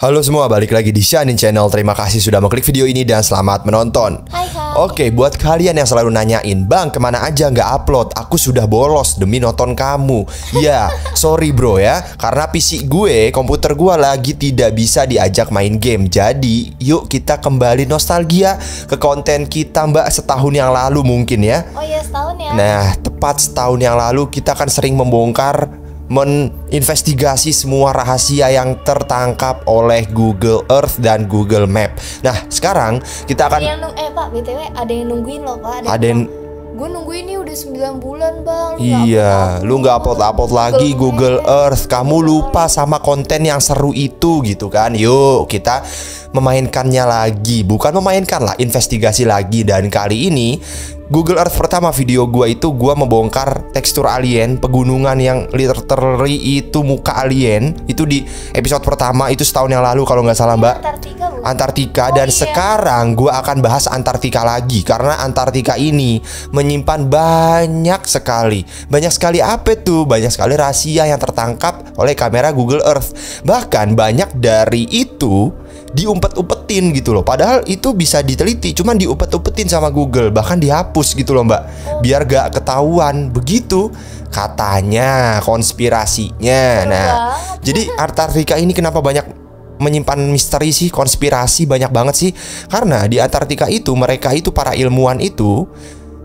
Halo semua, balik lagi di Shanin Channel. Terima kasih sudah mengklik video ini dan selamat menonton. Hai hai. Oke, buat kalian yang selalu nanyain, Bang, ke mana aja nggak upload? Aku sudah bolos demi nonton kamu. Ya, sorry bro ya, karena PC gue, komputer gue lagi tidak bisa diajak main game. Jadi, yuk kita kembali nostalgia ke konten kita mbak setahun yang lalu mungkin ya. Oh iya setahun ya. Nah, tepat setahun yang lalu kita kan sering membongkar meninvestigasi semua rahasia yang tertangkap oleh Google Earth dan Google Map. Nah, sekarang kita Ada akan yang nung- eh Pak, BTW ada yang nungguin loh Pak. ada yang Gue nungguin ini udah 9 bulan Bang. Lu Iya, upload-upload. lu nggak upload-upload lagi Google Map. Earth. Kamu lupa sama konten yang seru itu gitu kan? Yuk, kita memainkannya lagi. Bukan memainkan lah, investigasi lagi. Dan kali ini Google Earth pertama video gua itu gua membongkar tekstur alien, pegunungan yang literally itu muka alien. Itu di episode pertama itu setahun yang lalu kalau nggak salah, Mbak. Antartika bukan? Antartika Oh, dan iya. sekarang gua akan bahas Antartika lagi karena Antartika ini menyimpan banyak sekali banyak sekali apa tuh banyak sekali rahasia yang tertangkap oleh kamera Google Earth bahkan banyak dari itu gitu loh. Padahal itu bisa diteliti cuman diumpet-umpetin sama Google bahkan dihapus gitu loh mbak. Biar gak ketahuan. Begitu katanya konspirasinya. Nah jadi Antartika ini kenapa banyak menyimpan misteri sih, konspirasi banyak banget sih. Karena di Antartika itu mereka itu para ilmuwan itu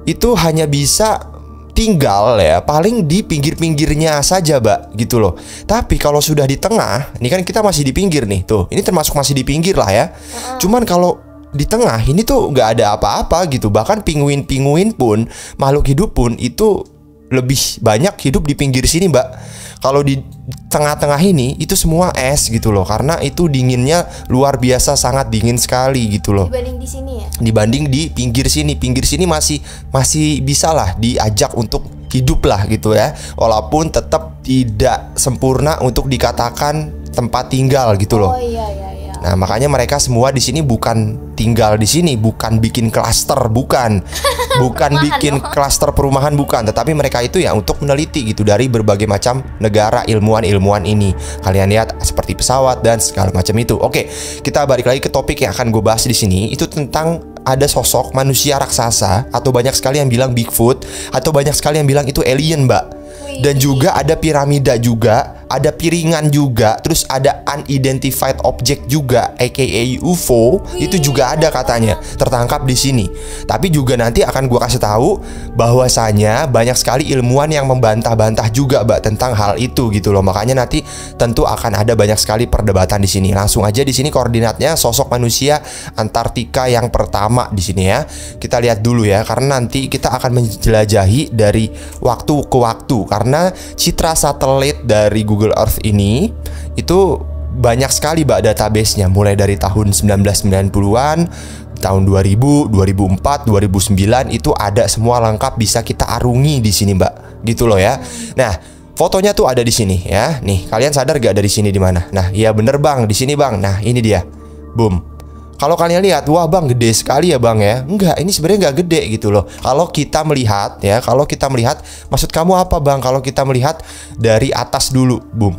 itu hanya bisa tinggal ya paling di pinggir-pinggirnya saja, Mbak, gitu loh. Tapi kalau sudah di tengah, ini kan kita masih di pinggir nih, tuh. Ini termasuk masih di pinggir lah ya. Cuman kalau di tengah ini tuh nggak ada apa-apa gitu. Bahkan pinguin-pinguin pun makhluk hidup pun itu lebih banyak hidup di pinggir sini, Mbak. Kalau di tengah-tengah ini itu semua es gitu loh, karena itu dinginnya luar biasa sangat dingin sekali gitu loh. Dibanding di sini ya. Dibanding di pinggir sini, pinggir sini masih masih bisa lah diajak untuk hidup lah gitu ya. Walaupun tetap tidak sempurna untuk dikatakan tempat tinggal gitu loh. Oh iya iya iya. Nah, makanya mereka semua di sini bukan tinggal di sini, bukan bikin klaster, bukan. Bukan bikin klaster perumahan bukan, tetapi mereka itu ya untuk meneliti gitu dari berbagai macam negara ilmuwan-ilmuwan ini. Kalian lihat seperti pesawat dan segala macam itu. Oke, kita balik lagi ke topik yang akan gue bahas di sini itu tentang ada sosok manusia raksasa atau banyak sekali yang bilang Bigfoot atau banyak sekali yang bilang itu alien, Mbak. Dan juga ada piramida juga, ada piringan juga, terus ada unidentified object juga, aka UFO, itu juga ada katanya tertangkap di sini. Tapi juga nanti akan gua kasih tahu bahwasanya banyak sekali ilmuwan yang membantah-bantah juga, Mbak, tentang hal itu gitu loh. Makanya nanti tentu akan ada banyak sekali perdebatan di sini. Langsung aja di sini koordinatnya sosok manusia Antartika yang pertama di sini ya. Kita lihat dulu ya, karena nanti kita akan menjelajahi dari waktu ke waktu karena citra satelit dari Google Earth ini itu banyak sekali mbak databasenya. Mulai dari tahun 1990-an tahun 2000, 2004, 2009 itu ada semua lengkap bisa kita arungi di sini mbak. Gitu loh ya. Nah fotonya tuh ada di sini ya. Nih kalian sadar gak dari sini di mana? Nah iya bener bang. Di sini bang. Nah ini dia. Boom kalau kalian lihat, wah bang gede sekali ya bang ya. Enggak, ini sebenarnya nggak gede gitu loh. Kalau kita melihat ya, kalau kita melihat Maksud kamu apa bang? Kalau kita melihat dari atas dulu, boom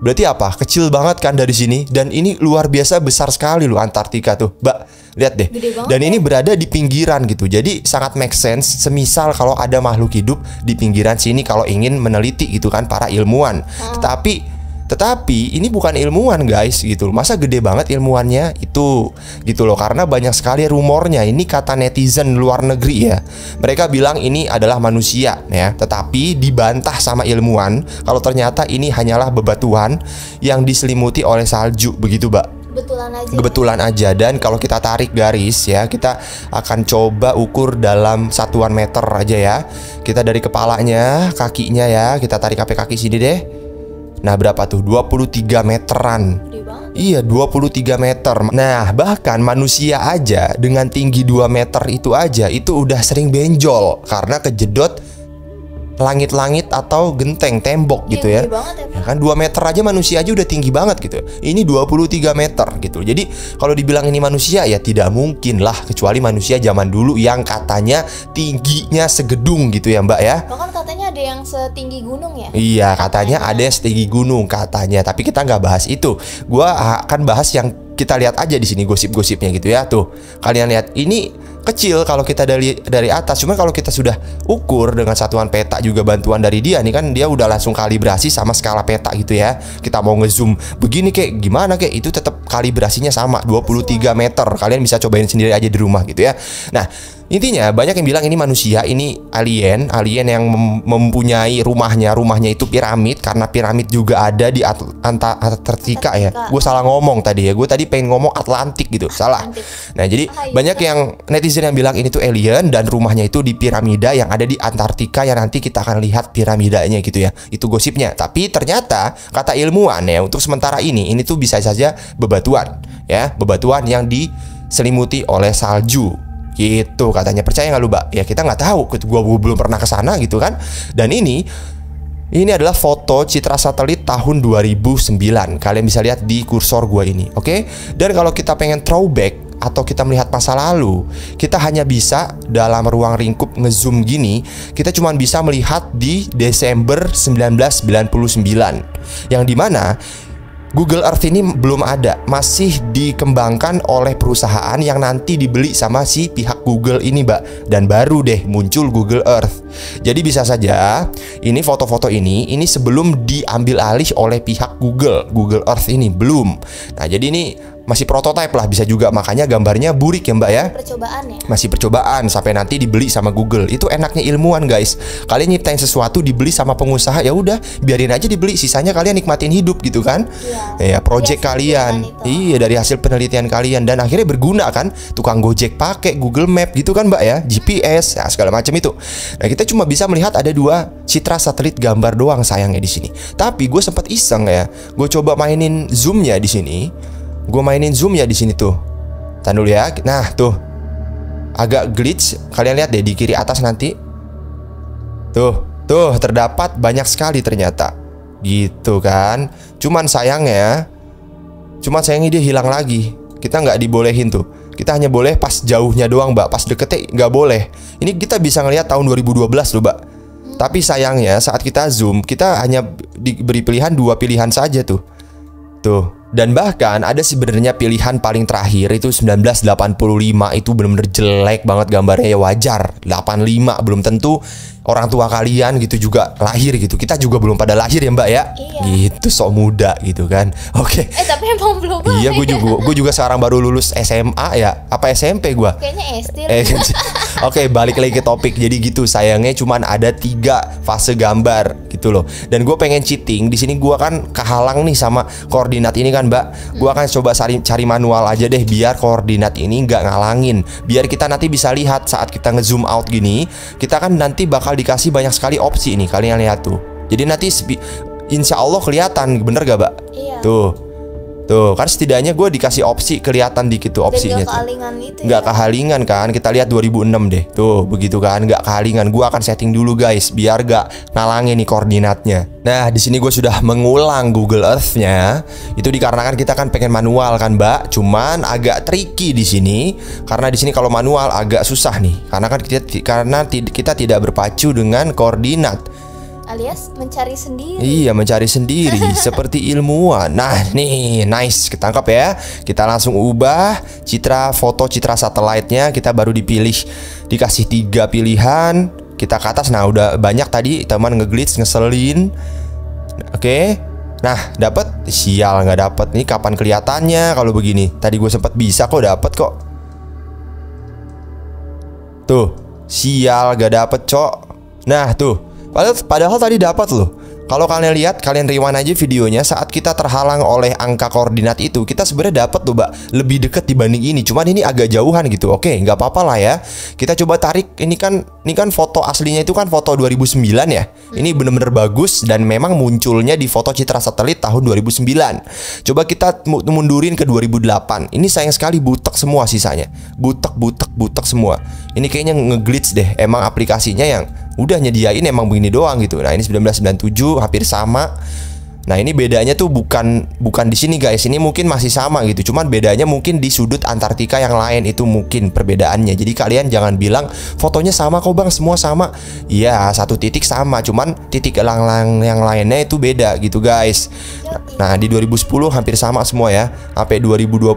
Berarti apa? Kecil banget kan dari sini Dan ini luar biasa besar sekali loh Antartika tuh. Mbak, lihat deh. Dan ini berada di pinggiran gitu. Jadi sangat make sense. Semisal kalau ada makhluk hidup di pinggiran sini Kalau ingin meneliti gitu kan para ilmuwan. Tetapi tetapi ini bukan ilmuwan guys gitu loh. Masa gede banget ilmuwannya itu gitu loh karena banyak sekali rumornya ini kata netizen luar negeri ya. Mereka bilang ini adalah manusia ya, tetapi dibantah sama ilmuwan kalau ternyata ini hanyalah bebatuan yang diselimuti oleh salju begitu, Mbak. Kebetulan aja. Kebetulan aja dan kalau kita tarik garis ya kita akan coba ukur dalam satuan meter aja ya. Kita dari kepalanya, kakinya ya, kita tarik sampai kaki sini deh. Nah, berapa tuh? 23 meteran. Iya 23 meter Nah bahkan manusia aja dengan tinggi 2 meter itu aja Itu udah sering benjol Karena kejedot langit-langit atau genteng tembok gitu ya. banget ya, Ya kan 2 meter aja manusia aja udah tinggi banget gitu. Ini 23 meter gitu. Jadi kalau dibilang ini manusia ya tidak mungkin lah Kecuali manusia zaman dulu yang katanya tingginya segedung gitu ya mbak ya. Bahkan katanya ada ada yang setinggi gunung ya? Iya, katanya ada yang setinggi gunung katanya, tapi kita nggak bahas itu. Gua akan bahas yang kita lihat aja di sini gosip-gosipnya gitu ya. Tuh, kalian lihat. Ini kecil kalau kita dari dari atas. Cuma kalau kita sudah ukur dengan satuan peta juga bantuan dari dia nih kan dia udah langsung kalibrasi sama skala peta gitu ya. Kita mau ngezoom begini kayak gimana kayak itu tetap kalibrasinya sama 23 meter. Kalian bisa cobain sendiri aja di rumah gitu ya. Nah, Intinya banyak yang bilang ini manusia, ini alien, alien yang mem mempunyai rumahnya, rumahnya itu piramid karena piramid juga ada di At Anta Antartika ya. Gue salah ngomong tadi ya, gue tadi pengen ngomong Atlantik gitu, salah. Nah jadi banyak yang netizen yang bilang ini tuh alien dan rumahnya itu di piramida yang ada di Antartika yang nanti kita akan lihat piramidanya gitu ya. Itu gosipnya. Tapi ternyata kata ilmuwan ya untuk sementara ini ini tuh bisa saja bebatuan ya, bebatuan yang diselimuti oleh salju. Gitu katanya. Percaya nggak lu mbak? Ya kita nggak tahu. Gua, gua belum pernah ke sana gitu kan. Dan ini ini adalah foto citra satelit tahun 2009 kalian bisa lihat di kursor gua ini oke? Dan kalau kita pengen throwback atau kita melihat masa lalu kita hanya bisa dalam ruang lingkup ngezoom gini kita cuma bisa melihat di Desember 1999 yang di mana Google Earth ini belum ada, masih dikembangkan oleh perusahaan yang nanti dibeli sama si pihak Google ini, Mbak. Dan baru deh muncul Google Earth. Jadi bisa saja ini foto-foto ini ini sebelum diambil alih oleh pihak Google, Google Earth ini belum. Nah, jadi ini masih prototipe lah bisa juga makanya gambarnya burik ya, Mbak ya Percobaan ya? masih percobaan sampai nanti dibeli sama Google. Itu enaknya ilmuwan, guys. Kalian nyiptain sesuatu dibeli sama pengusaha, ya udah, biarin aja dibeli, sisanya kalian nikmatin hidup gitu kan? Iya. Ya, project kalian. Iya, dari hasil penelitian kalian dan akhirnya berguna kan? Tukang Gojek pakai Google Map gitu kan, Mbak ya? GPS, ya segala macam itu. Nah, kita cuma bisa melihat ada dua citra satelit gambar doang sayangnya di sini. Tapi gue sempat iseng ya. Gue coba mainin zoomnya di sini. Gue mainin zoom ya di sini tuh. Tahan dulu ya. Nah, tuh agak glitch. Kalian lihat deh di kiri atas nanti. Tuh, tuh terdapat banyak sekali ternyata. Gitu kan. Cuman sayangnya cuman sayangnya dia hilang lagi. Kita nggak dibolehin tuh. Kita hanya boleh pas jauhnya doang, Mbak. Pas deketnya nggak boleh. Ini kita bisa ngelihat tahun 2012 loh, Mbak. Tapi sayangnya saat kita zoom, kita hanya diberi pilihan dua pilihan saja tuh. Tuh. Dan bahkan ada sebenarnya pilihan paling terakhir itu 1985 itu benar-benar jelek banget gambarnya ya wajar. 85 belum tentu orang tua kalian gitu juga lahir gitu. Kita juga belum pada lahir ya Mbak ya. Iya. Gitu sok muda gitu kan. Oke. Eh tapi emang belum Iya, gue juga gue juga sekarang baru lulus SMA ya. Apa SMP gua? Kayaknya SD Eh. Oke, balik lagi ke topik. Jadi gitu, sayangnya cuman ada tiga fase gambar gitu loh. Dan gue pengen cheating. Di sini gue kan kehalang nih sama koordinat ini kan, Mbak. Gue akan coba cari cari manual aja deh, biar koordinat ini nggak ngalangin. Biar kita nanti bisa lihat saat kita ngezoom out gini, kita kan nanti bakal dikasih banyak sekali opsi ini. Kalian lihat tuh. Jadi nanti Insya Allah kelihatan, bener gak, Mbak? Iya. Tuh, tuh kan setidaknya gue dikasih opsi kelihatan dikit tuh Dan opsinya gak tuh. kealingan itu ya. kehalingan kan? Kita lihat 2006 deh. Tuh begitu kan? Nggak kehalingan. Gua akan setting dulu guys biar gak nalangin nih koordinatnya. Nah di sini gue sudah mengulang Google Earth-nya. Itu dikarenakan kita kan pengen manual kan mbak? Cuman agak tricky di sini karena di sini kalau manual agak susah nih. Karena kan kita karena kita tidak berpacu dengan koordinat Alias mencari sendiri. Iya mencari sendiri seperti ilmuwan. Nah nih nice ketangkap ya. Kita langsung ubah citra foto citra satelitnya. Kita baru dipilih dikasih tiga pilihan. Kita ke atas. Nah udah banyak tadi teman ngeglitch ngeselin. Oke. Nah dapat sial nggak dapat. Ini kapan kelihatannya kalau begini? Tadi gue sempat bisa kok dapat kok. Tuh sial gak dapet cok. Nah tuh Padahal, padahal tadi dapat loh. Kalau kalian lihat, kalian rewind aja videonya saat kita terhalang oleh angka koordinat itu, kita sebenarnya dapat tuh, Mbak, lebih deket dibanding ini. Cuman ini agak jauhan gitu. Oke, nggak apa-apa lah ya. Kita coba tarik. Ini kan, ini kan foto aslinya itu kan foto 2009 ya. Ini bener-bener bagus dan memang munculnya di foto citra satelit tahun 2009. Coba kita mu- mundurin ke 2008. Ini sayang sekali butek semua sisanya. Butek, butek, butek semua. Ini kayaknya ngeglitch deh. Emang aplikasinya yang udah nyediain emang begini doang gitu. Nah, ini 1997 hampir sama. Nah ini bedanya tuh bukan bukan di sini guys. Ini mungkin masih sama gitu. Cuman bedanya mungkin di sudut Antartika yang lain itu mungkin perbedaannya. Jadi kalian jangan bilang fotonya sama kok bang, semua sama. Iya satu titik sama. Cuman titik elang-elang yang lainnya itu beda gitu guys. Nah di 2010 hampir sama semua ya. Sampai 2020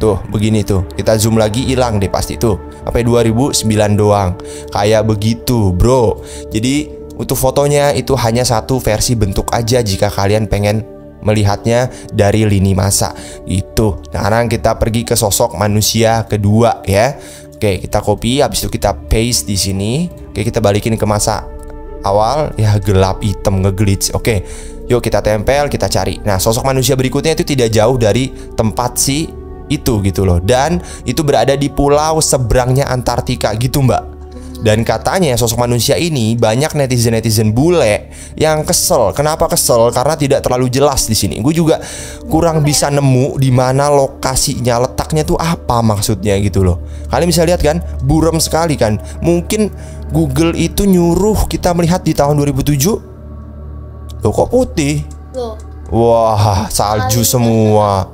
tuh begini tuh. Kita zoom lagi hilang deh pasti tuh. Sampai 2009 doang. Kayak begitu bro. Jadi untuk fotonya itu hanya satu versi bentuk aja jika kalian pengen melihatnya dari lini masa itu. Sekarang kita pergi ke sosok manusia kedua ya. Oke, kita copy habis itu kita paste di sini. Oke, kita balikin ke masa awal ya gelap hitam ngeglitch. Oke. Yuk kita tempel, kita cari. Nah, sosok manusia berikutnya itu tidak jauh dari tempat si itu gitu loh. Dan itu berada di pulau seberangnya Antartika gitu, Mbak. Dan katanya sosok manusia ini banyak netizen-netizen bule yang kesel. Kenapa kesel? Karena tidak terlalu jelas di sini. Gue juga kurang bisa nemu di mana lokasinya, letaknya tuh apa maksudnya gitu loh. Kalian bisa lihat kan, buram sekali kan. Mungkin Google itu nyuruh kita melihat di tahun 2007. Loh kok putih? Loh, Wah, salju semua.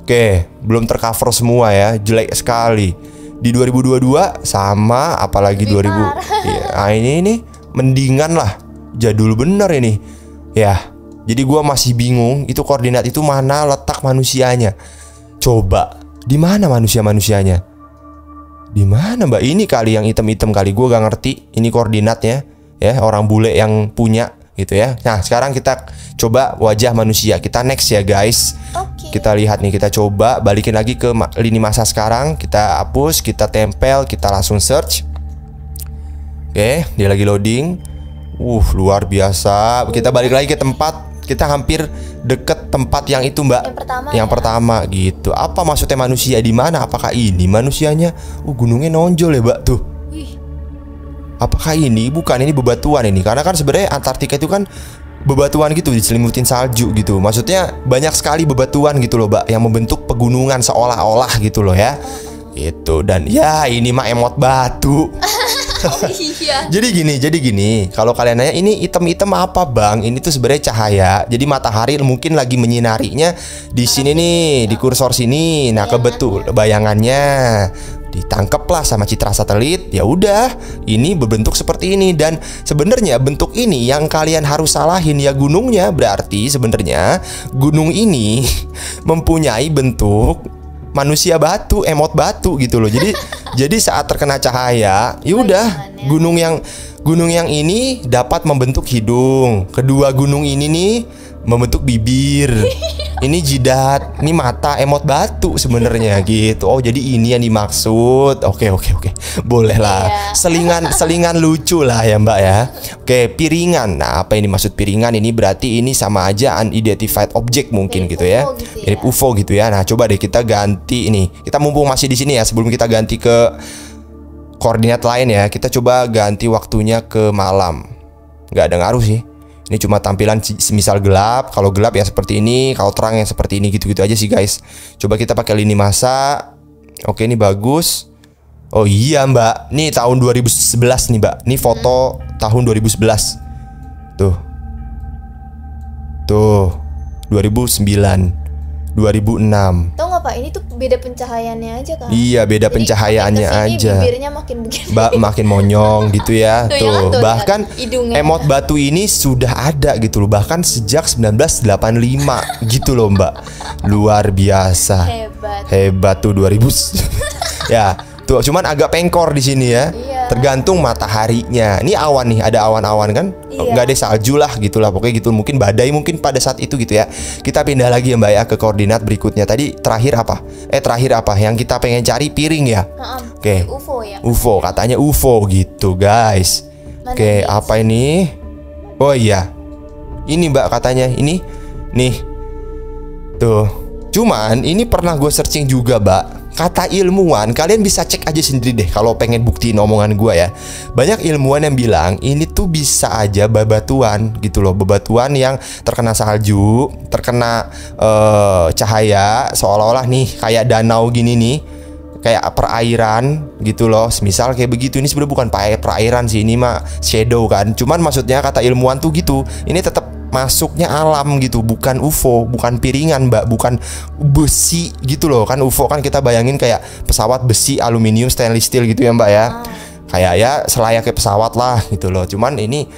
Oke, belum tercover semua ya, jelek sekali. Di 2022 sama, apalagi Lebih 2000. parah. Iya, nah ini ini mendingan lah, jadul bener ini. Ya, jadi gua masih bingung itu koordinat itu mana letak manusianya. Coba, di mana manusia-manusianya? Di mana mbak? Ini kali yang item-item kali gua gak ngerti. Ini koordinatnya ya orang bule yang punya gitu ya. Nah sekarang kita coba wajah manusia. Kita next ya guys. Kita lihat nih, kita coba balikin lagi ke lini masa sekarang. Kita hapus, kita tempel, kita langsung search. Oke, dia lagi loading. Uh, luar biasa. Kita balik lagi ke tempat. Kita hampir deket tempat yang itu, Mbak. Yang pertama Yang ya? pertama gitu. Apa maksudnya manusia di mana? Apakah ini manusianya? Uh, gunungnya nonjol ya, Mbak tuh. Wih, Apakah ini bukan ini bebatuan ini? Karena kan sebenarnya Antartika itu kan bebatuan gitu diselimutin salju gitu. Maksudnya banyak sekali bebatuan gitu loh, Mbak, yang membentuk pegunungan seolah-olah gitu loh ya. Itu dan ya ini mah emot batu. iya. Jadi gini, jadi gini. Kalau kalian nanya ini item-item apa, Bang? Ini tuh sebenarnya cahaya. Jadi matahari mungkin lagi menyinarinya di sini nih, di kursor sini. Nah, kebetul bayangannya ditangkaplah sama citra satelit. Ya udah, ini berbentuk seperti ini dan sebenarnya bentuk ini yang kalian harus salahin ya gunungnya. Berarti sebenarnya gunung ini mempunyai bentuk manusia batu, emot batu gitu loh. Jadi jadi saat terkena cahaya, ya udah gunung yang gunung yang ini dapat membentuk hidung. Kedua gunung ini nih membentuk bibir. Ini jidat, ini mata emot batu sebenarnya gitu. Oh, jadi ini yang dimaksud. Oke, oke, oke. Boleh lah. Iya. Selingan selingan lucu lah ya, Mbak ya. Oke, piringan. Nah, apa ini maksud piringan? Ini berarti ini sama aja unidentified object mungkin Mirip gitu ya. UFO gitu ya. Mirip UFO gitu ya. Nah, coba deh kita ganti ini. Kita mumpung masih di sini ya sebelum kita ganti ke koordinat lain ya. Kita coba ganti waktunya ke malam. Nggak ada ngaruh sih. Ini cuma tampilan semisal gelap. Kalau gelap ya seperti ini, kalau terang yang seperti ini gitu-gitu aja sih guys. Coba kita pakai lini masa. Oke, ini bagus. Oh iya, Mbak. Nih tahun 2011 nih, Mbak. Ini foto tahun 2011. Tuh. Tuh. 2009. 2006. Tau nggak pak? Ini tuh beda pencahayaannya aja kan? Iya, beda Jadi pencahayaannya ke sini aja. Bibirnya makin begini. Mbak makin monyong gitu ya. Tuh, ya, Tuh, tuh, bahkan hidungnya. emot batu ini sudah ada gitu loh, bahkan sejak 1985 gitu loh, Mbak. Luar biasa. Hebat. Hebat tuh 2000. ya, tuh cuman agak pengkor di sini ya. Iya. Tergantung mataharinya. Ini awan nih, ada awan-awan kan? Iya. Nggak ada salju lah gitulah pokoknya gitu. Mungkin badai mungkin pada saat itu gitu ya. Kita pindah lagi ya Mbak ya ke koordinat berikutnya. Tadi terakhir apa? Eh terakhir apa? Yang kita pengen cari piring ya. Oke. UFO ya. UFO katanya UFO gitu guys. Oke nih? apa ini? Oh iya, ini mbak katanya ini nih tuh. Cuman ini pernah gue searching juga mbak. Kata ilmuwan, kalian bisa cek aja sendiri deh kalau pengen buktiin omongan gue ya. Banyak ilmuwan yang bilang ini tuh bisa aja bebatuan gitu loh, bebatuan yang terkena salju, terkena eh, cahaya, seolah-olah nih kayak danau gini nih kayak perairan gitu loh semisal kayak begitu ini sebenarnya bukan perairan sih ini mah shadow kan cuman maksudnya kata ilmuwan tuh gitu ini tetap masuknya alam gitu, bukan UFO, bukan piringan, Mbak, bukan besi gitu loh. Kan UFO kan kita bayangin kayak pesawat besi, aluminium, stainless steel gitu ya, Mbak ya. Kayak ya selayaknya pesawat lah gitu loh. Cuman ini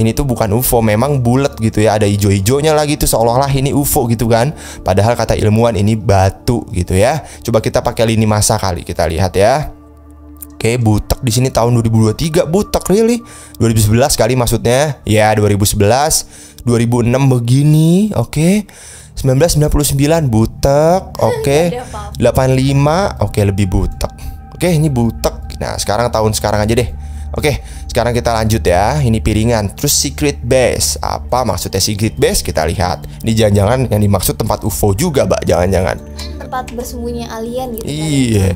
ini tuh bukan UFO, memang bulat gitu ya, ada hijau-hijaunya lagi tuh seolah-olah ini UFO gitu kan. Padahal kata ilmuwan ini batu gitu ya. Coba kita pakai lini masa kali kita lihat ya. Oke, butek di sini tahun 2023 butek really. 2011 kali maksudnya. Ya, 2011, 2006 begini, oke. 1999 butek, oke. Apa-apa. 85, oke lebih butek. Oke, ini butek. Nah, sekarang tahun sekarang aja deh. Oke, sekarang kita lanjut ya. Ini piringan. Terus secret base. Apa maksudnya secret base? Kita lihat. Ini jangan-jangan yang dimaksud tempat UFO juga, Mbak. Jangan-jangan. Tempat bersembunyi alien gitu. kan. Iya.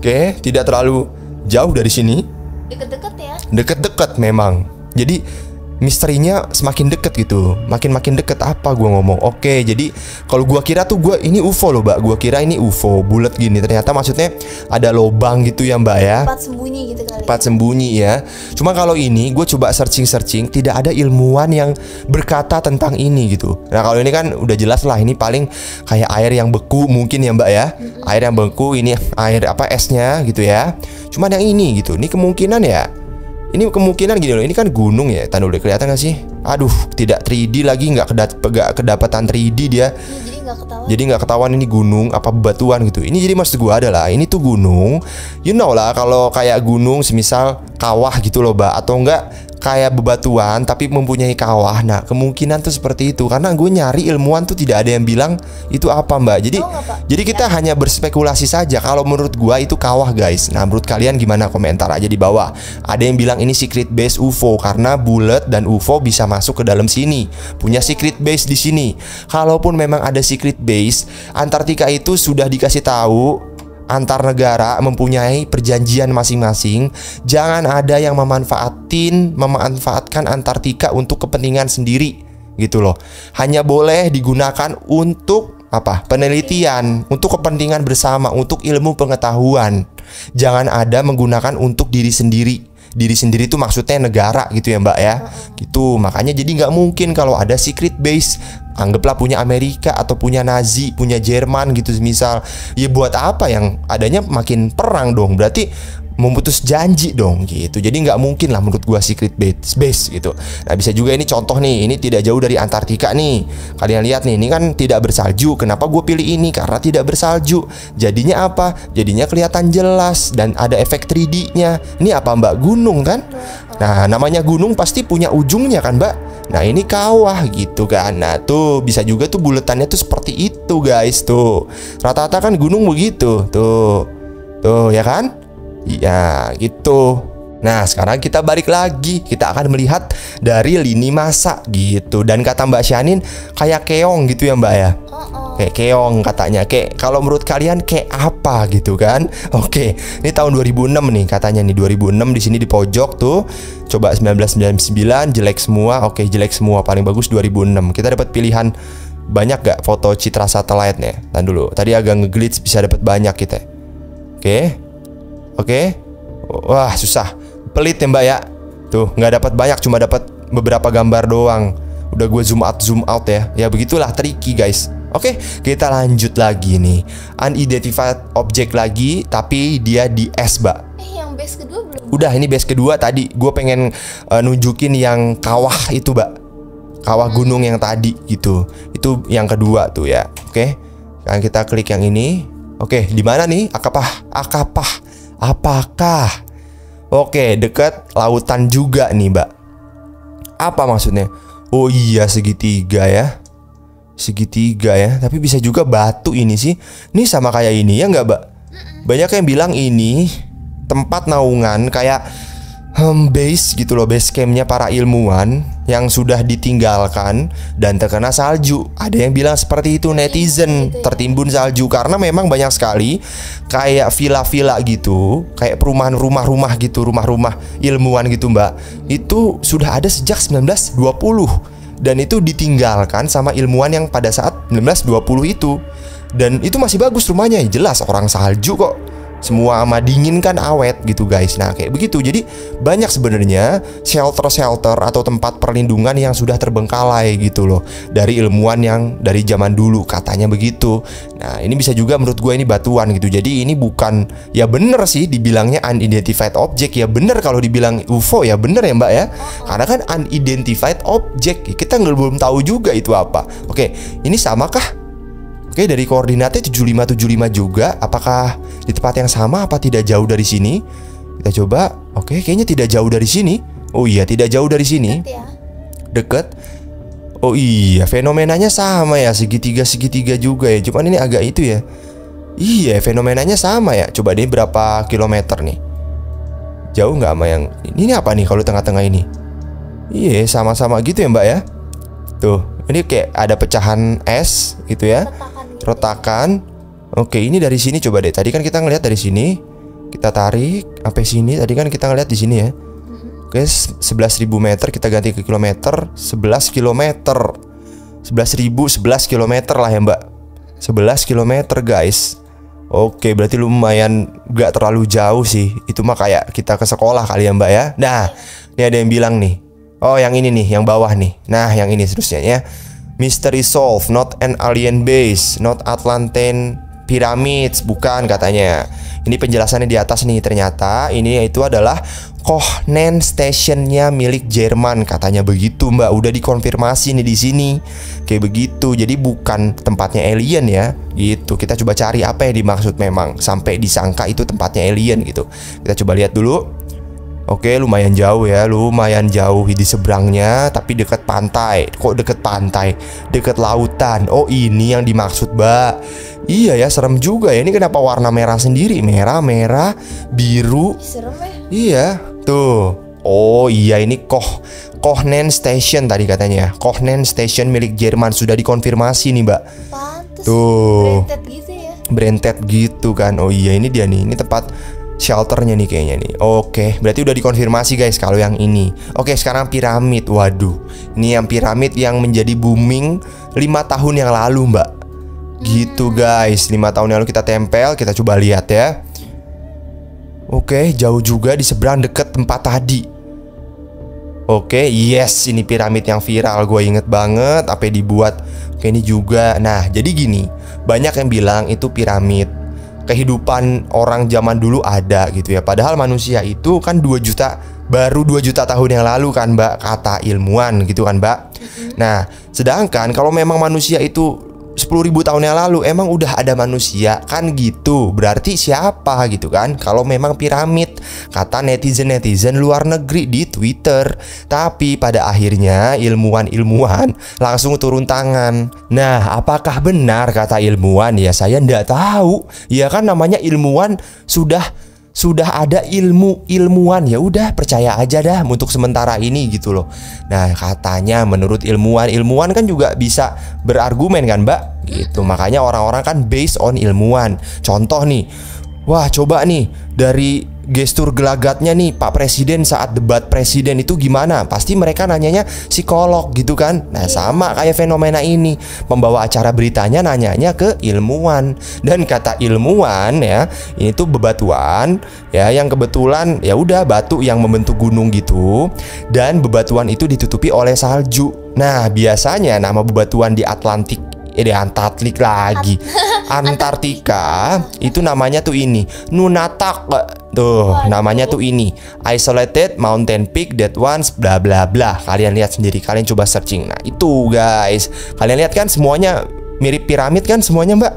Oke, tidak terlalu jauh dari sini. Deket-deket ya. Deket-deket memang. Jadi misterinya semakin deket gitu. Makin-makin deket apa gua ngomong. Oke, jadi kalau gua kira tuh gua ini UFO loh, Mbak. Gua kira ini UFO bulat gini. Ternyata maksudnya ada lobang gitu ya, Mbak ya. Tempat sembunyi gitu kali. Tempat sembunyi ya. Cuma kalau ini gue coba searching-searching tidak ada ilmuwan yang berkata tentang ini gitu. Nah kalau ini kan udah jelas lah ini paling kayak air yang beku mungkin ya Mbak ya. Air yang beku ini air apa esnya gitu ya. Cuman yang ini gitu. Ini kemungkinan ya. Ini kemungkinan gini loh. Ini kan gunung ya. Tanda udah kelihatan gak sih? Aduh, tidak 3D lagi nggak nggak kedapatan 3D dia. Iya, jadi nggak ketahuan. Ketahuan ini gunung apa bebatuan gitu. Ini jadi maksud gua adalah ini tuh gunung. You know lah kalau kayak gunung semisal kawah gitu loh, Mbak, atau enggak kayak bebatuan tapi mempunyai kawah. Nah, kemungkinan tuh seperti itu karena gue nyari ilmuwan tuh tidak ada yang bilang itu apa, Mbak. Jadi Pak? jadi kita hanya berspekulasi saja kalau menurut gua itu kawah, guys. Nah, menurut kalian gimana komentar aja di bawah. Ada yang bilang ini secret base UFO karena bulat dan UFO bisa masuk ke dalam sini. Punya secret base di sini. Kalaupun memang ada secret base, Antartika itu sudah dikasih tahu antar negara mempunyai perjanjian masing-masing. Jangan ada yang memanfaatin, memanfaatkan Antartika untuk kepentingan sendiri gitu loh. Hanya boleh digunakan untuk apa? Penelitian, untuk kepentingan bersama, untuk ilmu pengetahuan. Jangan ada menggunakan untuk diri sendiri. Diri sendiri itu maksudnya negara gitu ya Mbak ya. Gitu. Makanya jadi nggak mungkin kalau ada secret base anggaplah punya Amerika atau punya Nazi, punya Jerman gitu misal. Ya buat apa yang adanya makin perang dong. Berarti memutus janji dong gitu. Jadi nggak mungkin lah menurut gua secret base base gitu. Nah, bisa juga ini contoh nih, ini tidak jauh dari Antartika nih. Kalian lihat nih, ini kan tidak bersalju. Kenapa gue pilih ini? Karena tidak bersalju. Jadinya apa? Jadinya kelihatan jelas dan ada efek 3D-nya. Ini apa, Mbak? Gunung kan? Nah, namanya gunung pasti punya ujungnya kan, Mbak? Nah, ini kawah gitu kan. Nah, tuh bisa juga tuh buletannya tuh seperti itu, guys. Tuh. Rata-rata kan gunung begitu. Tuh. Tuh, ya kan? Iya, gitu. Nah, sekarang kita balik lagi. Kita akan melihat dari lini masa gitu. Dan kata Mbak Syanin kayak keong gitu ya, Mbak ya. Kayak keong katanya. Kayak kalau menurut kalian kayak apa gitu kan? Oke, ini tahun 2006 nih katanya nih 2006 di sini di pojok tuh. Coba 1999 jelek semua. Oke, jelek semua. Paling bagus 2006. Kita dapat pilihan banyak gak foto citra satelitnya? Tahan dulu. Tadi agak ngeglitch bisa dapat banyak kita. Oke. Oke. Wah, susah. Pelit ya, Mbak ya. Tuh, nggak dapat banyak, cuma dapat beberapa gambar doang. Udah gue zoom out zoom out ya. Ya begitulah tricky, guys. Oke, kita lanjut lagi nih. Unidentified object lagi, tapi dia di S, Mbak. Eh, yang base kedua belum. Udah, ini base kedua tadi. Gue pengen eh, nunjukin yang kawah itu, Mbak. Kawah gunung yang tadi gitu. Itu yang kedua tuh ya. Oke. Sekarang kita klik yang ini. Oke, di mana nih? Akapah? Akapah? Apakah? Oke, dekat lautan juga nih, Mbak. Apa maksudnya? Oh iya, segitiga ya. Segitiga ya, tapi bisa juga batu ini sih. Ini sama kayak ini ya nggak, Mbak? Banyak yang bilang ini tempat naungan kayak home base gitu loh, base campnya para ilmuwan yang sudah ditinggalkan dan terkena salju. Ada yang bilang seperti itu netizen Gitu ya. tertimbun salju karena memang banyak sekali kayak villa-villa gitu, kayak perumahan rumah-rumah gitu, rumah-rumah ilmuwan gitu, Mbak. Itu sudah ada sejak 1920 dan itu ditinggalkan sama ilmuwan yang pada saat 1920 itu. Dan itu masih bagus rumahnya, jelas orang salju kok. Semua sama dingin kan awet gitu guys. Nah kayak begitu. Jadi banyak sebenarnya shelter-shelter atau tempat perlindungan yang sudah terbengkalai gitu loh dari ilmuwan yang dari zaman dulu katanya begitu. Nah ini bisa juga menurut gue ini batuan gitu. Jadi ini bukan ya bener sih dibilangnya unidentified object ya bener kalau dibilang UFO ya bener ya mbak ya. Karena kan unidentified object kita nggak belum tahu juga itu apa. Oke ini samakah Oke, dari koordinatnya 7575 juga. Apakah di tempat yang sama apa tidak jauh dari sini? Kita coba. Oke, kayaknya tidak jauh dari sini. Oh iya, tidak jauh dari sini. Deket ya. Deket. Oh iya, fenomenanya sama ya, segitiga-segitiga juga ya. Cuman ini agak itu ya. Iya, fenomenanya sama ya. Coba deh berapa kilometer nih? Jauh nggak sama yang ini apa nih kalau tengah-tengah ini? Iya, sama-sama gitu ya, Mbak ya. Tuh, ini kayak ada pecahan es gitu ya. Gitu. Retakan. Oke, ini dari sini coba deh. Tadi kan kita ngeliat dari sini. Kita tarik sampai sini. Tadi kan kita ngeliat di sini ya. Oke, 11.000 meter kita ganti ke kilometer. 11 kilometer. 11.000 11 kilometer lah ya, Mbak. 11 kilometer, guys. Oke, berarti lumayan gak terlalu jauh sih. Itu mah kayak kita ke sekolah kali ya, Mbak ya. Nah, ini ada yang bilang nih. Oh, yang ini nih, yang bawah nih. Nah, yang ini seterusnya ya. Mystery solved, not an alien base, not Atlantean pyramids, bukan katanya. Ini penjelasannya di atas nih ternyata ini itu adalah Kohnen stationnya milik Jerman katanya begitu Mbak. Udah dikonfirmasi nih di sini. Kayak begitu jadi bukan tempatnya alien ya. Gitu kita coba cari apa yang dimaksud memang sampai disangka itu tempatnya alien gitu. Kita coba lihat dulu Oke, lumayan jauh ya, lumayan jauh di seberangnya, tapi dekat pantai. Kok deket pantai? Deket lautan. Oh, ini yang dimaksud, Mbak. Iya ya, serem juga ya. Ini kenapa warna merah sendiri? Merah, merah, biru. Serem ya. Iya, tuh. Oh iya ini Koh Kohnen Station tadi katanya. Kohnen Station milik Jerman sudah dikonfirmasi nih, Mbak. Pantes. Tuh. Rentet gitu ya. Brentet gitu kan. Oh iya ini dia nih. Ini tempat shelternya nih kayaknya nih. Oke, berarti udah dikonfirmasi guys kalau yang ini. Oke, sekarang piramid. Waduh. Ini yang piramid yang menjadi booming 5 tahun yang lalu, Mbak. Gitu guys. 5 tahun yang lalu kita tempel, kita coba lihat ya. Oke, jauh juga di seberang deket tempat tadi. Oke, yes, ini piramid yang viral. Gue inget banget apa dibuat. Oke, ini juga. Nah, jadi gini, banyak yang bilang itu piramid. Kehidupan orang zaman dulu ada gitu ya. Padahal manusia itu kan 2 juta baru 2 juta tahun yang lalu kan, Mbak, kata ilmuwan gitu kan, Mbak. Nah, sedangkan kalau memang manusia itu 10.000 tahun yang lalu emang udah ada manusia? Kan gitu. Berarti siapa gitu kan? Kalau memang piramid kata netizen-netizen luar negeri di Twitter. Tapi pada akhirnya ilmuwan-ilmuwan langsung turun tangan. Nah apakah benar kata ilmuwan? Ya saya ndak tahu. Ya kan namanya ilmuwan sudah sudah ada ilmu ilmuwan ya udah percaya aja dah untuk sementara ini gitu loh. Nah katanya menurut ilmuwan ilmuwan kan juga bisa berargumen kan mbak gitu makanya orang-orang kan based on ilmuwan. Contoh nih, wah coba nih dari gestur gelagatnya nih Pak Presiden saat debat presiden itu gimana? Pasti mereka nanyanya psikolog gitu kan. Nah, sama kayak fenomena ini. Pembawa acara beritanya nanyanya ke ilmuwan. Dan kata ilmuwan ya, ini tuh bebatuan ya yang kebetulan ya udah batu yang membentuk gunung gitu dan bebatuan itu ditutupi oleh salju. Nah, biasanya nama bebatuan di Atlantik eh di Antarktik lagi. Antartika itu namanya tuh ini. Nunatak tuh namanya tuh ini. Isolated mountain peak that once bla bla bla. Kalian lihat sendiri kalian coba searching. Nah itu guys. Kalian lihat kan semuanya mirip piramid kan semuanya mbak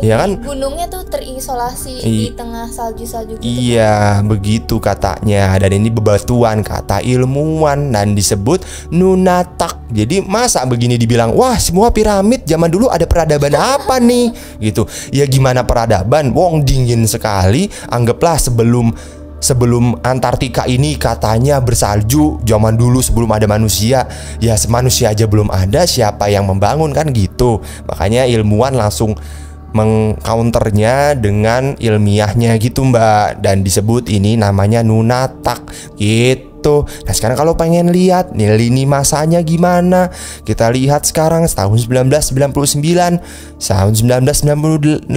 Iya jadi kan? Gunungnya tuh terisolasi I- di tengah salju-salju gitu. Iya, begitu katanya. Dan ini bebatuan kata ilmuwan dan disebut Nunatak. Jadi masa begini dibilang, "Wah, semua piramid zaman dulu ada peradaban apa nih?" gitu. Ya gimana peradaban? Wong dingin sekali. Anggaplah sebelum Sebelum Antartika ini katanya bersalju zaman dulu sebelum ada manusia Ya manusia aja belum ada siapa yang membangun kan gitu Makanya ilmuwan langsung mengcounternya dengan ilmiahnya gitu mbak dan disebut ini namanya nunatak gitu nah sekarang kalau pengen lihat nih lini masanya gimana kita lihat sekarang tahun 1999 tahun 1985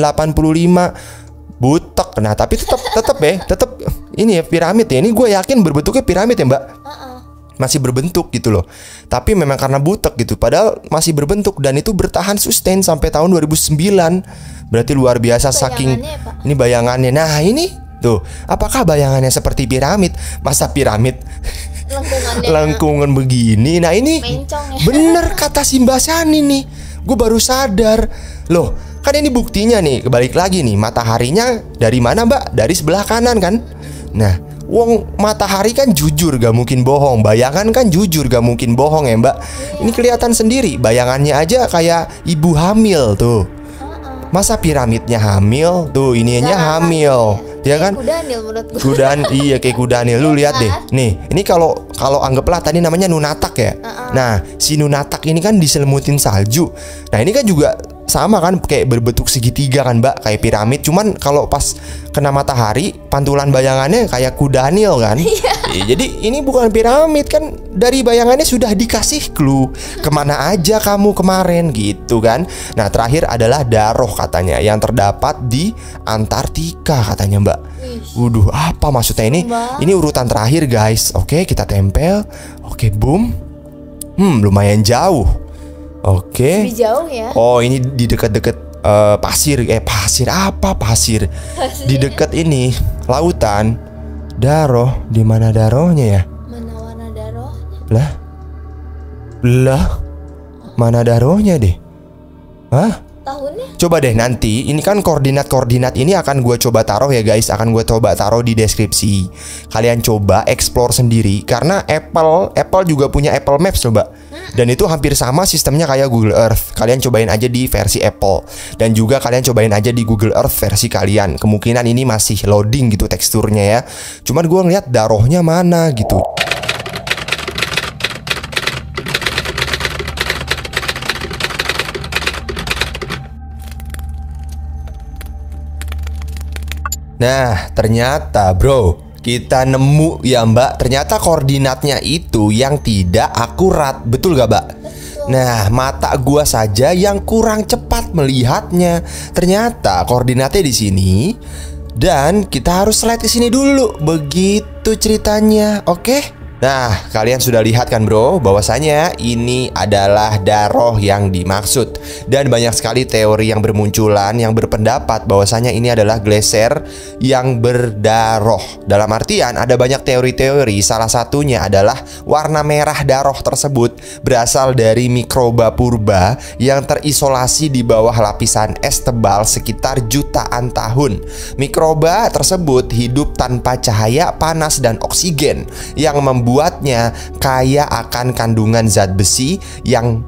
butek. Nah, tapi tetap tetap ya, tetap ini ya piramid ya. Ini gue yakin berbentuknya piramid ya, Mbak. Heeh. Masih berbentuk gitu loh. Tapi memang karena butek gitu. Padahal masih berbentuk dan itu bertahan sustain sampai tahun 2009. Berarti luar biasa saking Bayangannya ya, Pak? ini bayangannya. Nah, ini tuh, apakah bayangannya seperti piramid? Masa piramid Lengkungannya. lengkungan begini? Nah, ini Mencong ya. Bener kata Simba Sani nih Gue baru sadar Loh kan ini buktinya nih Kebalik lagi nih Mataharinya dari mana mbak? Dari sebelah kanan kan Nah Wong matahari kan jujur gak mungkin bohong. Bayangan kan jujur gak mungkin bohong ya mbak. Ini kelihatan sendiri. Bayangannya aja kayak ibu hamil tuh. Masa piramidnya hamil? Tuh ininya hamil. Ya? Kan? Kuda Daniel menurut gue. Kudan iya kayak kudanil lu lihat deh. Nih, ini kalau kalau anggaplah tadi namanya nunatak ya. Nah, si nunatak ini kan diselimutin salju. Nah, ini kan juga sama kan kayak berbentuk segitiga kan, Mbak, kayak piramid. Cuman kalau pas kena matahari, pantulan bayangannya kayak kudanil kan. Iya, jadi ini bukan piramid kan dari bayangannya sudah dikasih clue ke mana aja kamu kemarin gitu kan. Nah, terakhir adalah daroh katanya yang terdapat di Antartika katanya, Mbak. Wih. Waduh, apa maksudnya ini? banget. Ini urutan terakhir, guys. Oke, kita tempel. Oke, boom. Hmm, lumayan jauh. Oke. Lebih jauh ya. Oh, ini di dekat-dekat eh, pasir. Eh, pasir apa? Pasir. Di dekat ini lautan. Daroh, di mana darohnya ya? Mana warna darohnya? Lah. Lah. Mana darohnya deh? Hah? Coba deh nanti, ini kan koordinat-koordinat ini akan gue coba taruh ya guys, akan gue coba taruh di deskripsi. Kalian coba explore sendiri karena Apple Apple juga punya Apple Maps coba. Dan itu hampir sama sistemnya kayak Google Earth. Kalian cobain aja di versi Apple dan juga kalian cobain aja di Google Earth versi kalian. Kemungkinan ini masih loading gitu teksturnya ya. Cuman gue ngeliat darohnya mana gitu. Nah, ternyata bro, kita nemu ya mbak, ternyata koordinatnya itu yang tidak akurat, betul gak mbak? Nah, mata gua saja yang kurang cepat melihatnya. Ternyata koordinatnya di sini dan kita harus slide ke sini dulu. Begitu ceritanya, oke? Nah, kalian sudah lihat kan bro, bahwasanya ini adalah daroh yang dimaksud. Dan banyak sekali teori yang bermunculan yang berpendapat bahwasanya ini adalah gleser yang berdaroh. Dalam artian ada banyak teori-teori, salah satunya adalah warna merah daroh tersebut Berasal dari mikroba purba yang terisolasi di bawah lapisan es tebal sekitar jutaan tahun. Mikroba tersebut hidup tanpa cahaya, panas, dan oksigen Yang membuat membuatnya kaya akan kandungan zat besi yang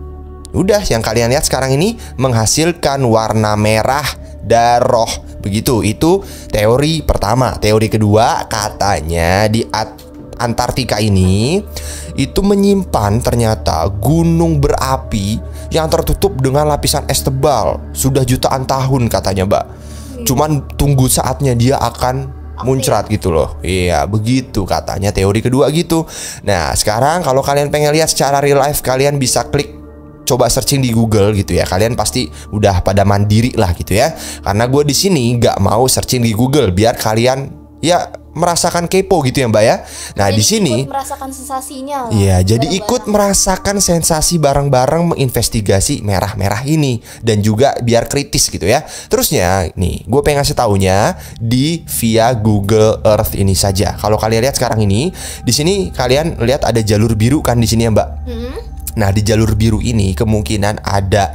udah yang kalian lihat sekarang ini menghasilkan warna merah daroh. Begitu, itu teori pertama. Teori kedua katanya di Antartika ini itu menyimpan ternyata gunung berapi yang tertutup dengan lapisan es tebal sudah jutaan tahun katanya, Mbak. Cuman tunggu saatnya dia akan muncrat gitu loh. Iya, begitu katanya teori kedua gitu. Nah, sekarang kalau kalian pengen lihat secara real life kalian bisa klik coba searching di Google gitu ya. Kalian pasti udah pada mandiri lah gitu ya. Karena gue di sini nggak mau searching di Google biar kalian ya merasakan kepo gitu ya Mbak ya. Nah, Jadi di sini ikut merasakan sensasinya. Iya, jadi Bareng-bareng. ikut merasakan sensasi bareng-bareng menginvestigasi merah-merah ini dan juga biar kritis gitu ya. Terusnya, nih, gue pengen ngasih taunya di via Google Earth ini saja. Kalau kalian lihat sekarang ini, di sini kalian lihat ada jalur biru kan di sini ya, Mbak. Hmm? Nah, di jalur biru ini kemungkinan ada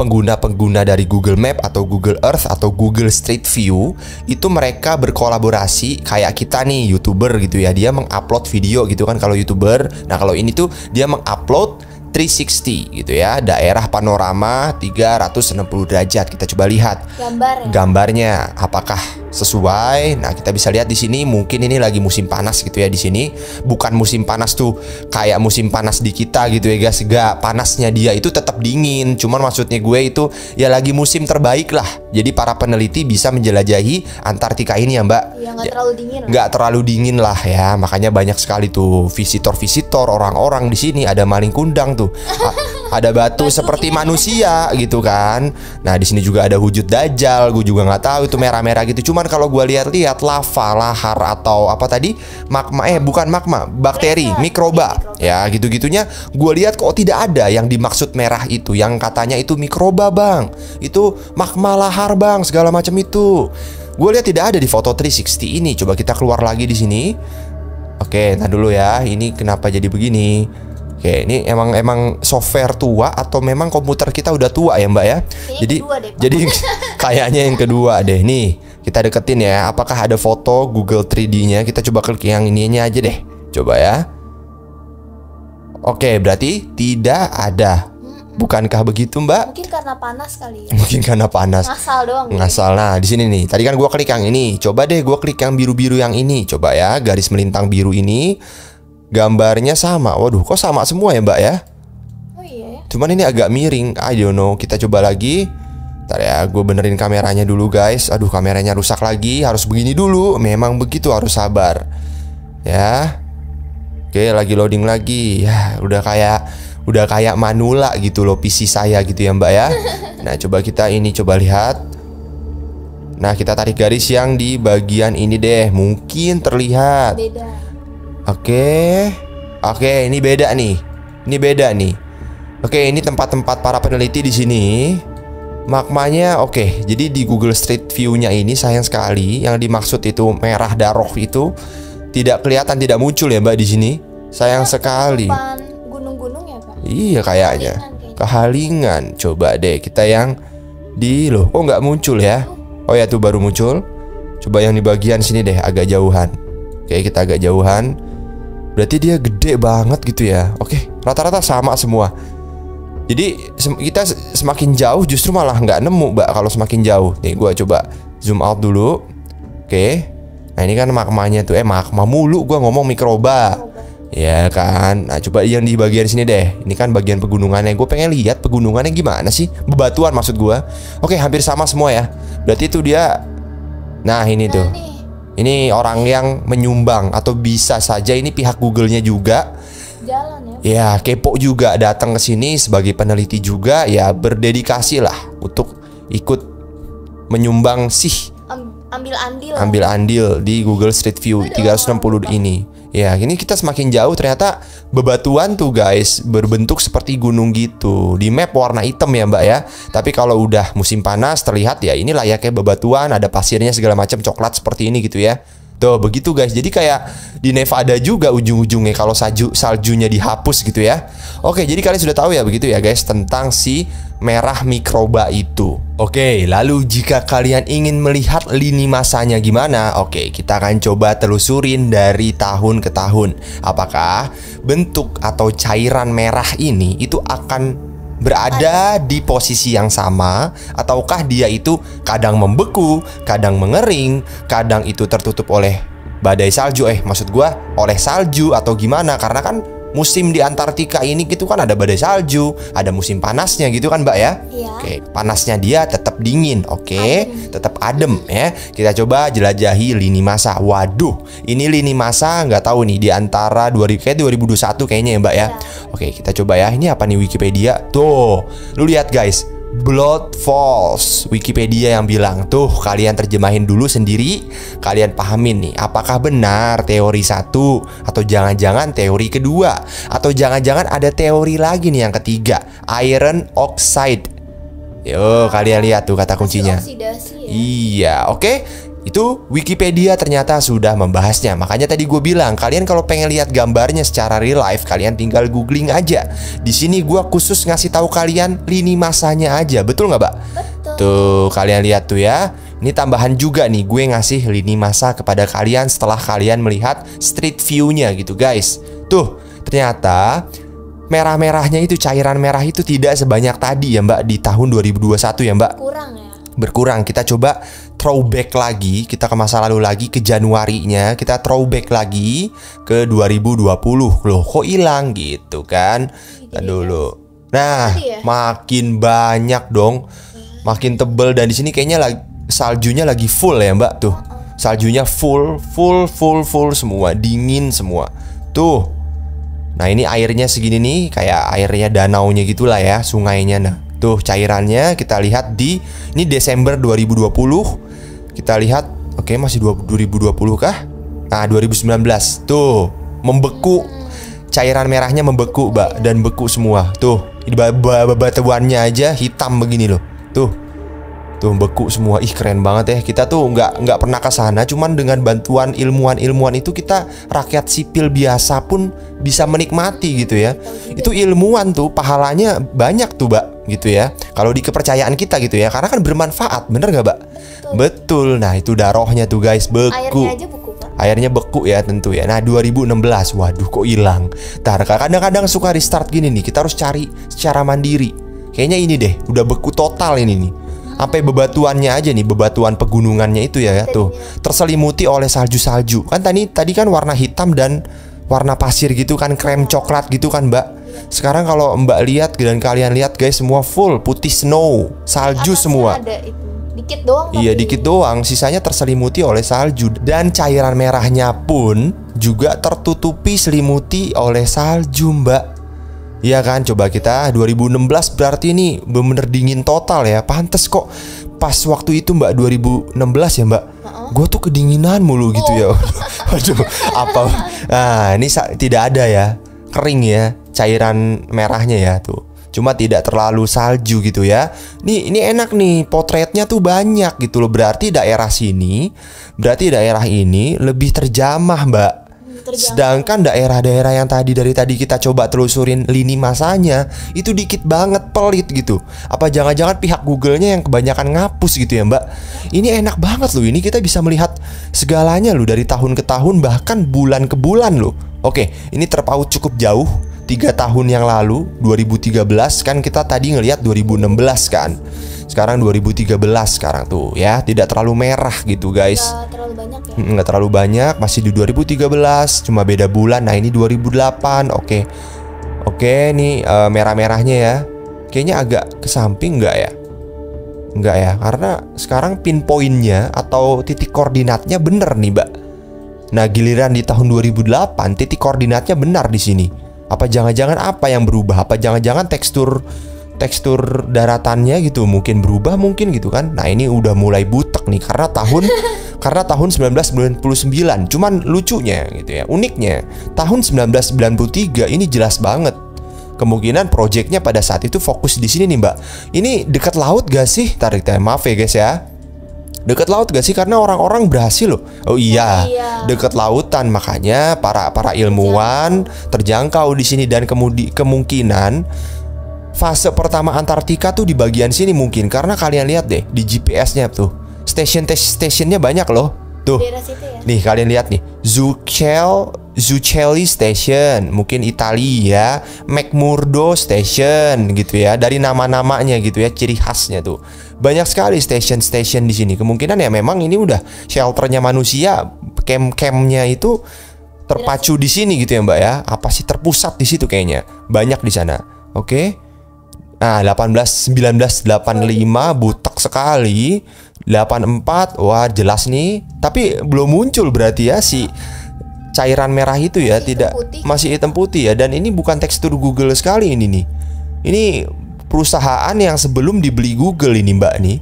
pengguna-pengguna dari Google Map atau Google Earth atau Google Street View itu mereka berkolaborasi kayak kita nih YouTuber gitu ya. Dia mengupload video gitu kan kalau YouTuber. Nah, kalau ini tuh dia mengupload 360 gitu ya, daerah panorama 360 derajat. Kita coba lihat gambar ya. gambarnya apakah sesuai. Nah, kita bisa lihat di sini mungkin ini lagi musim panas gitu ya di sini. Bukan musim panas tuh kayak musim panas di kita gitu ya guys. Gak panasnya dia itu tetap dingin. Cuman maksudnya gue itu ya lagi musim terbaik lah. Jadi para peneliti bisa menjelajahi Antartika ini ya, Mbak. Ya nggak terlalu dingin. lah. Nggak terlalu dingin lah ya. Makanya banyak sekali tuh visitor-visitor orang-orang di sini ada maling kundang tuh. Ada batu seperti manusia gitu kan. Nah, di sini juga ada wujud dajjal. Gue juga nggak tahu itu merah-merah gitu. Cuman kalau gue lihat-lihat lava, lahar atau apa tadi magma eh bukan magma, bakteri, Mereka. mikroba. Mikroba. Ya gitu-gitunya. Gue lihat kok tidak ada yang dimaksud merah itu. Yang katanya itu mikroba bang. Itu magma lahar bang. Segala macam itu. Gue lihat tidak ada di foto 360 ini. Coba kita keluar lagi di sini. Oke, nah dulu ya. Ini kenapa jadi begini? Oke, ini emang emang software tua atau memang komputer kita udah tua ya Mbak ya? Kayaknya jadi deh, jadi kayaknya yang kedua deh. Nih, kita deketin ya. Apakah ada foto Google 3D-nya? Kita coba klik yang ininya aja deh. Coba ya. Oke, berarti tidak ada. Bukankah begitu, Mbak? Mungkin karena panas kali ya. Mungkin karena panas. Ngasal doang. Ngasal nah di sini nih. Tadi kan gua klik yang ini. Coba deh gua klik yang biru-biru yang ini. Coba ya, garis melintang biru ini. Gambarnya sama. Waduh, kok sama semua ya, Mbak ya? Oh iya ya. Cuman ini agak miring. I don't know. Kita coba lagi. Ntar ya, gue benerin kameranya dulu guys. Aduh, kameranya rusak lagi. Harus begini dulu. Memang begitu harus sabar. Ya. Oke, lagi loading lagi. Ya, udah kayak udah kayak manula gitu loh PC saya gitu ya, Mbak ya. Nah, coba kita ini coba lihat. Nah, kita tarik garis yang di bagian ini deh. Mungkin terlihat. Beda. Oke. Oke, ini beda nih. Ini beda nih. Oke, ini tempat-tempat para peneliti di sini. Magmanya oke. Jadi di Google Street View-nya ini sayang sekali yang dimaksud itu merah darah itu tidak kelihatan, tidak muncul ya, Mbak di sini. Sayang sekali. Depan gunung-gunung ya pak. Iya kayaknya. Kehalingan kayaknya. Kehalingan. Coba deh kita yang di loh. Oh nggak muncul ya? Oh ya tuh baru muncul. Coba yang di bagian sini deh agak jauhan. Oke kita agak jauhan. Berarti dia gede banget gitu ya. Oke rata-rata sama semua. Jadi sem- kita se- semakin jauh justru malah nggak nemu mbak kalau semakin jauh. Nih gua coba zoom out dulu. Oke. Nah ini kan magmanya tuh. Eh magma mulu gua ngomong mikroba. Ya kan. Nah, coba yang di bagian sini deh. Ini kan bagian pegunungannya. Gue pengen lihat pegunungannya gimana sih? Bebatuan maksud gua. Oke, hampir sama semua ya. Berarti itu dia Nah, ini tuh. Ini orang yang menyumbang atau bisa saja ini pihak Google-nya juga. Jalan ya. Ya, kepo juga datang ke sini sebagai peneliti juga ya berdedikasi lah untuk ikut menyumbang sih Am- ambil andil. ambil andil di Google Street View 360 ini. Ya, ini kita semakin jauh ternyata bebatuan tuh guys berbentuk seperti gunung gitu. Di map warna hitam ya, Mbak ya. Tapi kalau udah musim panas terlihat ya ini layaknya bebatuan, ada pasirnya segala macam coklat seperti ini gitu ya. Tuh, begitu guys. Jadi kayak di Nevada juga ujung-ujungnya kalau salju saljunya dihapus gitu ya. Oke, jadi kalian sudah tahu ya begitu ya guys tentang si merah mikroba itu. Oke, lalu jika kalian ingin melihat lini masanya gimana? Oke, kita akan coba telusurin dari tahun ke tahun. Apakah bentuk atau cairan merah ini itu akan berada di posisi yang sama ataukah dia itu kadang membeku, kadang mengering, kadang itu tertutup oleh badai salju? Eh maksud gua oleh salju atau gimana? Karena kan musim di Antartika ini gitu kan ada badai salju, ada musim panasnya gitu kan Mbak ya? Iya. Oke, panasnya dia tetap dingin, oke? Tetap adem ya. Kita coba jelajahi lini masa. Waduh, ini lini masa nggak tahu nih di antara 2000 kayak 2021 kayaknya ya Mbak ya. Oke, kita coba ya. Ini apa nih Wikipedia? Tuh, lu lihat guys. Blood Falls Wikipedia yang bilang Tuh kalian terjemahin dulu sendiri Kalian pahamin nih Apakah benar teori satu Atau jangan-jangan teori kedua Atau jangan-jangan ada teori lagi nih yang ketiga Iron Oxide Yo kalian lihat tuh kata kuncinya ya. Iya, oke. Itu Wikipedia ternyata sudah membahasnya. Makanya tadi gue bilang, kalian kalau pengen lihat gambarnya secara real life, kalian tinggal googling aja. Di sini gue khusus ngasih tahu kalian lini masanya aja, betul nggak, Mbak? Betul. Tuh, kalian lihat tuh ya. Ini tambahan juga nih, gue ngasih lini masa kepada kalian setelah kalian melihat street view-nya gitu, guys. Tuh, ternyata merah-merahnya itu cairan merah itu tidak sebanyak tadi ya, Mbak, di tahun 2021 ya, Mbak Kurang ya. berkurang. Kita coba throwback lagi, kita ke masa lalu lagi ke Januarinya, kita throwback lagi ke 2020. Loh, kok hilang gitu kan? Nah, dulu. Nah, ya? makin banyak dong. Makin tebel dan di sini kayaknya lagi saljunya lagi full ya, Mbak. Tuh. Saljunya full, full, full, full semua, dingin semua. Tuh. Nah, ini airnya segini nih, kayak airnya danaunya gitulah ya, sungainya. Nah, tuh cairannya kita lihat di ini Desember 2020. Kita lihat, oke masih 2020 kah? Nah, 2019. Tuh, membeku. Cairan merahnya membeku, Mbak, dan beku semua. Tuh, ba- batuannya aja hitam begini loh. Tuh. Tuh beku semua. Ih, keren banget ya. Kita tuh nggak nggak pernah ke sana, cuman dengan bantuan ilmuwan-ilmuwan itu kita rakyat sipil biasa pun bisa menikmati gitu ya. Itu ilmuwan tuh pahalanya banyak tuh, Mbak, gitu ya. Kalau di kepercayaan kita gitu ya, karena kan bermanfaat, bener nggak, Mbak? Betul. Nah, itu darohnya tuh guys, beku. Airnya aja kan. Airnya beku ya tentu ya. Nah 2016, waduh kok hilang. Ntar kadang-kadang suka restart gini nih. Kita harus cari secara mandiri. Kayaknya ini deh, udah beku total ini nih. Sampai bebatuannya aja nih, bebatuan pegunungannya itu ya, ya tuh terselimuti oleh salju-salju. Kan tadi tadi kan warna hitam dan warna pasir gitu kan, krem coklat gitu kan, Mbak. Sekarang kalau Mbak lihat dan kalian lihat guys semua full putih snow, salju Atasnya semua. Ada itu. Dikit doang Iya tapi. dikit doang, sisanya terselimuti oleh salju dan cairan merahnya pun juga tertutupi selimuti oleh salju, Mbak. Iya kan? Coba kita 2016 berarti ini bener-bener dingin total ya. Pantes kok pas waktu itu Mbak 2016 ya, Mbak. Gue tuh kedinginan mulu gitu ya. Waduh, apa? Nah, ini tidak ada ya. Kering ya cairan merahnya ya tuh. Cuma tidak terlalu salju gitu ya. Nih, ini enak nih, potretnya tuh banyak gitu loh. Berarti daerah sini, berarti daerah ini lebih terjamah, Mbak. terjamah. Sedangkan daerah-daerah yang tadi dari tadi kita coba telusurin lini masanya itu dikit banget pelit gitu. Apa jangan-jangan pihak Google-nya yang kebanyakan ngapus gitu ya, Mbak? Ini enak banget loh. Ini kita bisa melihat segalanya loh dari tahun ke tahun bahkan bulan ke bulan loh. Oke, ini terpaut cukup jauh. Tiga tahun yang lalu 2013 kan kita tadi ngelihat 2016 kan. Sekarang 2013 sekarang tuh ya, tidak terlalu merah gitu guys. Nggak terlalu banyak ya. Nggak terlalu banyak masih di 2013 cuma beda bulan nah ini 2008 oke oke nih eh, merah-merahnya ya kayaknya agak ke samping nggak ya nggak ya karena sekarang pinpointnya atau titik koordinatnya bener nih mbak nah giliran di tahun 2008 titik koordinatnya benar di sini. Apa jangan-jangan apa yang berubah? Apa jangan-jangan tekstur tekstur daratannya gitu mungkin berubah mungkin gitu kan? Nah ini udah mulai butek nih karena tahun karena tahun 1999 cuman lucunya gitu ya uniknya tahun 1993 ini jelas banget. Kemungkinan proyeknya pada saat itu fokus di sini nih mbak. Ini dekat laut gak sih? Tarik maaf ya guys ya dekat laut gak sih? Karena orang-orang berhasil loh. Oh iya Iya. dekat lautan. Makanya para para ilmuwan terjangkau di sini dan kemudi kemungkinan fase pertama Antartika tuh di bagian sini mungkin. Karena kalian lihat deh di GPS-nya tuh. Station stationnya banyak loh. Tuh. Ya. Nih kalian lihat nih. Zucchel Zucchelli Station. Mungkin Italia McMurdo Station gitu ya. Dari nama-namanya gitu ya Ciri khasnya tuh Banyak sekali station-station di sini Kemungkinan ya memang ini udah Shelternya manusia Camp-campnya itu Terpacu di sini gitu ya mbak ya Apa sih terpusat di situ kayaknya Banyak di sana Oke Nah, 18 1985 butek sekali. 84 wah jelas nih. Tapi belum muncul berarti ya si cairan merah itu ya Masih hitam tidak putih. masih hitam putih ya dan ini bukan tekstur Google sekali ini nih. Ini perusahaan yang sebelum dibeli Google ini Mbak nih.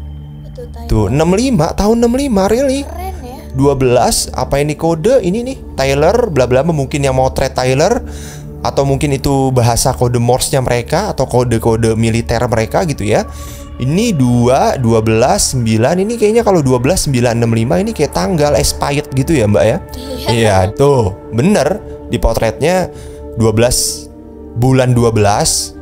Itu. Tuh 65 tahun 65 really. Keren ya. 12 apa ini kode ini nih Tyler bla bla bla mungkin yang mau trade Tyler atau mungkin itu bahasa kode Morse-nya mereka atau kode-kode militer mereka gitu ya. Ini 2 12 9 ini kayaknya kalau 12 965 ini kayak tanggal expired gitu ya, Mbak ya. Iya, tuh. Bener di potretnya 12 bulan 12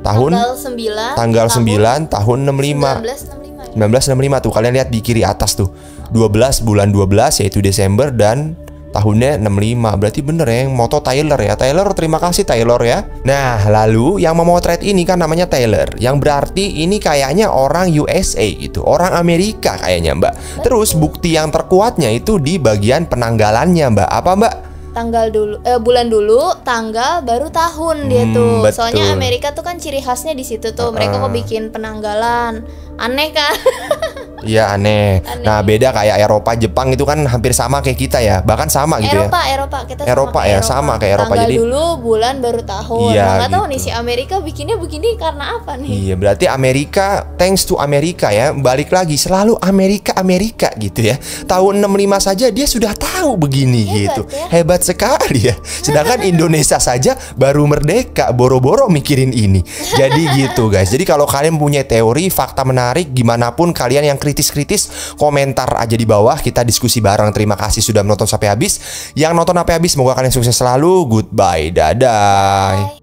tahun Tanggal 9 tanggal tahun 9 tahun 65. 1965 ya. 1965 tuh. Kalian lihat di kiri atas tuh. 12 bulan 12 yaitu Desember dan tahunnya 65 berarti bener ya yang moto Taylor ya. Taylor terima kasih Taylor ya. Nah lalu yang memotret ini kan namanya Taylor yang berarti ini kayaknya orang USA gitu. Orang Amerika kayaknya mbak. Terus bukti yang terkuatnya itu di bagian penanggalannya mbak. Apa mbak tanggal dulu eh, bulan dulu tanggal baru tahun dia Hmm, tuh. betul. soalnya Amerika tuh kan ciri khasnya di situ tuh. Mereka kok bikin penanggalan. Aneh kan Iya aneh. Aneh. Nah beda kayak Eropa, Jepang itu kan hampir sama kayak kita ya, bahkan sama gitu Eropa ya. Eropa kita Eropa sama kayak ya, sama kayak Eropa. tanggal Jadi- dulu bulan baru tahun Iya, Nah, nggak tahu gitu. nih si Amerika bikinnya begini karena apa nih Iya berarti Amerika, thanks to Amerika ya, balik lagi selalu Amerika Amerika gitu ya. Tahun 65 saja dia sudah tahu begini Hebat gitu, ya. hebat sekali ya. Sedangkan Indonesia saja baru merdeka, boro-boro mikirin ini. Jadi gitu guys. Jadi kalau kalian punya teori, fakta menarik, gimana pun kalian yang kritis-kritis, komentar aja di bawah. Kita diskusi bareng. Terima kasih sudah menonton sampai habis. Yang nonton sampai habis, semoga kalian sukses selalu. Goodbye, dadah. Bye.